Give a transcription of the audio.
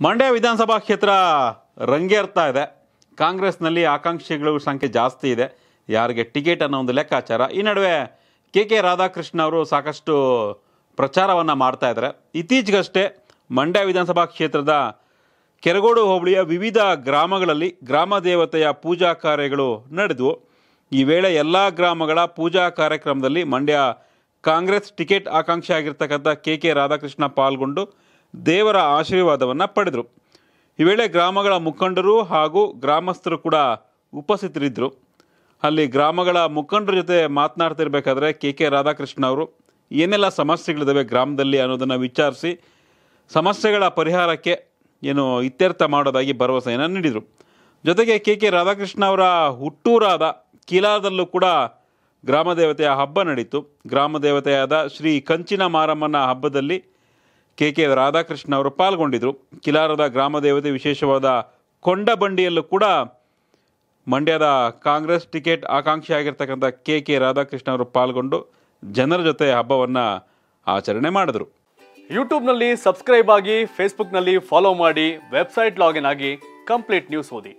ಮಂಡ್ಯ ವಿಧಾನಸಭಾ ಕ್ಷೇತ್ರ ರಂಗೇರ್ತಾ ಇದೆ. ಕಾಂಗ್ರೆಸ್ನಲ್ಲಿ ಆಕಾಂಕ್ಷಿಗಳ ಸಂಖ್ಯೆ ಜಾಸ್ತಿ ಇದೆ. ಯಾರಿಗೆ ಟಿಕೆಟ್ ಅನ್ನೋ ಒಂದು ಲೆಕ್ಕಾಚಾರ. ಈ ನಡುವೆ ಕೆ ಕೆ ರಾಧಾಕೃಷ್ಣ ಅವರು ಸಾಕಷ್ಟು ಪ್ರಚಾರವನ್ನು ಮಾಡ್ತಾ ಇದ್ದಾರೆ. ಇತ್ತೀಚೆಗಷ್ಟೇ ಮಂಡ್ಯ ವಿಧಾನಸಭಾ ಕ್ಷೇತ್ರದ ಕೆರಗೋಡು ಹೋಬಳಿಯ ವಿವಿಧ ಗ್ರಾಮಗಳಲ್ಲಿ ಗ್ರಾಮ ದೇವತೆಯ ಪೂಜಾ ಕಾರ್ಯಗಳು ನಡೆದವು. ಈ ವೇಳೆ ಎಲ್ಲ ಗ್ರಾಮಗಳ ಪೂಜಾ ಕಾರ್ಯಕ್ರಮದಲ್ಲಿ ಮಂಡ್ಯ ಕಾಂಗ್ರೆಸ್ ಟಿಕೆಟ್ ಆಕಾಂಕ್ಷಿ ಆಗಿರ್ತಕ್ಕಂಥ ಕೆ ಕೆ ರಾಧಾಕೃಷ್ಣ ಪಾಲ್ಗೊಂಡು ದೇವರ ಆಶೀರ್ವಾದವನ್ನು ಪಡೆದರು. ಈ ವೇಳೆ ಗ್ರಾಮಗಳ ಮುಖಂಡರು ಹಾಗೂ ಗ್ರಾಮಸ್ಥರು ಕೂಡ ಉಪಸ್ಥಿತರಿದ್ದರು ಅಲ್ಲಿ ಗ್ರಾಮಗಳ ಮುಖಂಡರ ಜೊತೆ ಮಾತನಾಡ್ತಿರ್ಬೇಕಾದ್ರೆ ಕೆ ಕೆ ರಾಧಾಕೃಷ್ಣ ಅವರು, ಏನೆಲ್ಲ ಸಮಸ್ಯೆಗಳಿದ್ದಾವೆ ಗ್ರಾಮದಲ್ಲಿ ಅನ್ನೋದನ್ನು ವಿಚಾರಿಸಿ ಸಮಸ್ಯೆಗಳ ಪರಿಹಾರಕ್ಕೆ ಏನು ಇತ್ಯರ್ಥ ಮಾಡೋದಾಗಿ ಭರವಸೆಯನ್ನು ನೀಡಿದರು. ಜೊತೆಗೆ ಕೆ ಕೆ ರಾಧಾಕೃಷ್ಣ ಅವರ ಹುಟ್ಟೂರಾದ ಕಿಲಾದಲ್ಲೂ ಕೂಡ ಗ್ರಾಮ ದೇವತೆಯ ಹಬ್ಬ ನಡೀತು. ಗ್ರಾಮ ದೇವತೆಯಾದ ಶ್ರೀ ಕಂಚಿನ ಮಾರಮ್ಮನ ಹಬ್ಬದಲ್ಲಿ ಕೆ ಕೆ ರಾಧಾಕೃಷ್ಣ ಅವರು ಪಾಲ್ಗೊಂಡಿದ್ದರು ಕಿಲಾರದ ಗ್ರಾಮ ದೇವತೆ ವಿಶೇಷವಾದ ಕೊಂಡಬಂಡಿಯಲ್ಲೂ ಕೂಡ ಮಂಡ್ಯದ ಕಾಂಗ್ರೆಸ್ ಟಿಕೆಟ್ ಆಕಾಂಕ್ಷಿ ಆಗಿರ್ತಕ್ಕಂಥ ಕೆ ಕೆ ರಾಧಾಕೃಷ್ಣ ಅವರು ಪಾಲ್ಗೊಂಡು ಜನರ ಜೊತೆ ಹಬ್ಬವನ್ನು ಆಚರಣೆ ಮಾಡಿದರು. ಯೂಟ್ಯೂಬ್ನಲ್ಲಿ ಸಬ್ಸ್ಕ್ರೈಬ್ ಆಗಿ, ಫೇಸ್ಬುಕ್ನಲ್ಲಿ ಫಾಲೋ ಮಾಡಿ, ವೆಬ್ಸೈಟ್ ಲಾಗಿನ್ ಆಗಿ ಕಂಪ್ಲೀಟ್ ನ್ಯೂಸ್ ಓದಿ.